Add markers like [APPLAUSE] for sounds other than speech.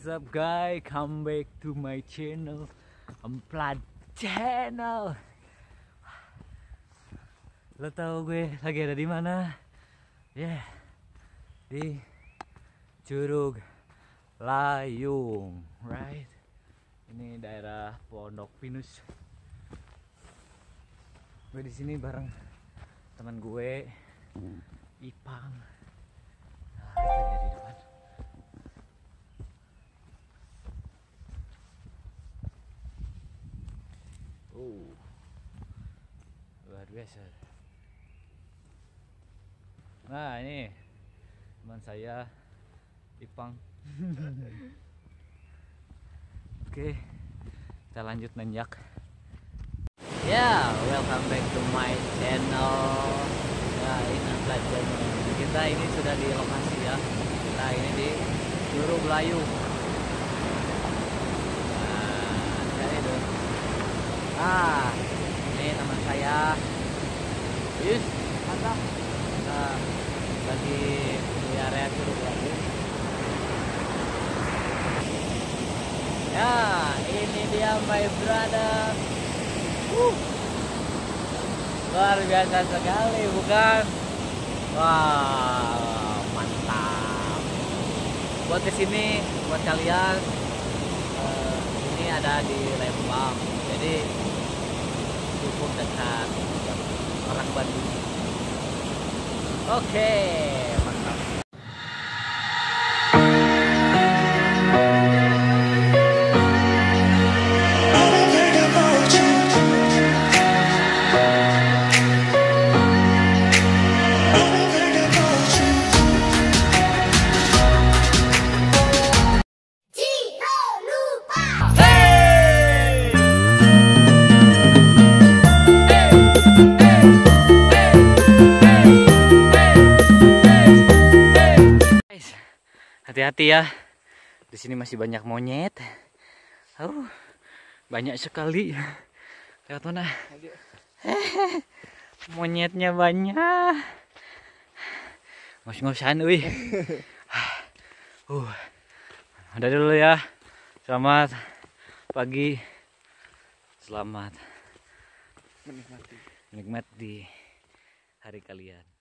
what's up guys, come back to my channel Emplad Channel Lo tau gue lagi ada di mana? Yeah, di Curug Layung, right? Ini daerah Pondok Pinus. Gue di sini bareng teman gue Ipang. Oh, luar biasa. Nah ini teman saya Ipang. [LAUGHS] Oke, kita lanjut nanjak. Ya, welcome back to my channel. Ya, ini channel. Kita ini sudah di lokasi ya. Kita ini di Curug Layu. Nah, ya itu. Ah, ini teman saya. Yus, mantap. Kita lagi di area Curug Layu. Ya, ini dia my brother. Uh, luar biasa sekali, bukan? Wah, mantap. Buat ke sini, buat kalian, eh, ini ada di Lembang, jadi cukup dekat orang Bandung. Oke, mantap. Hati-hati ya. Di sini masih banyak monyet. Oh, banyak sekali. Lihat mana? Monyetnya banyak. Ngos-ngosan, wih. Uh, udah dulu ya. Selamat pagi. Selamat menikmati menikmati hari kalian.